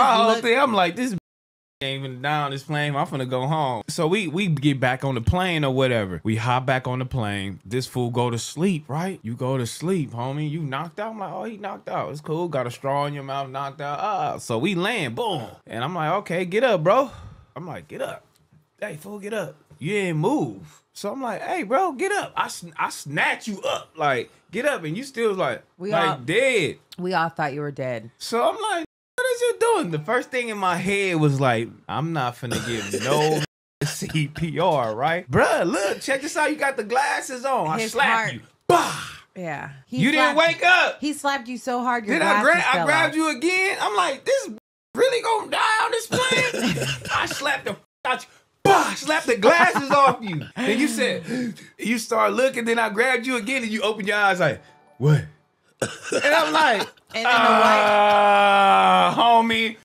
My whole thing, I'm like, this ain't even down this plane. I'm finna go home. So we we get back on the plane or whatever. We hop back on the plane. This fool go to sleep, right? You go to sleep, homie. You knocked out. I'm like, oh, he knocked out. It's cool. Got a straw in your mouth, knocked out. Ah, so we land, boom. And I'm like, okay, get up, bro. I'm like, get up. Hey, fool, get up. You didn't move. So I'm like, hey, bro, get up. I sn- I snatch you up, like get up, and you still like We like all- dead. We all thought you were dead. So I'm like, you doing? The first thing in my head was like, I'm not finna give no CPR, right? Bruh, look, check this out. You got the glasses on. I His slapped heart- you. Bah! Yeah. He you didn't wake up. He slapped you so hard your Then I, gra- I grabbed off. you again. I'm like, this really gonna die on this plane? I slapped the f- out you. Bah! Slapped the glasses off you. Then you said, you start looking. Then I grabbed you again, and you open your eyes like, what? And I'm like, And then the white ah.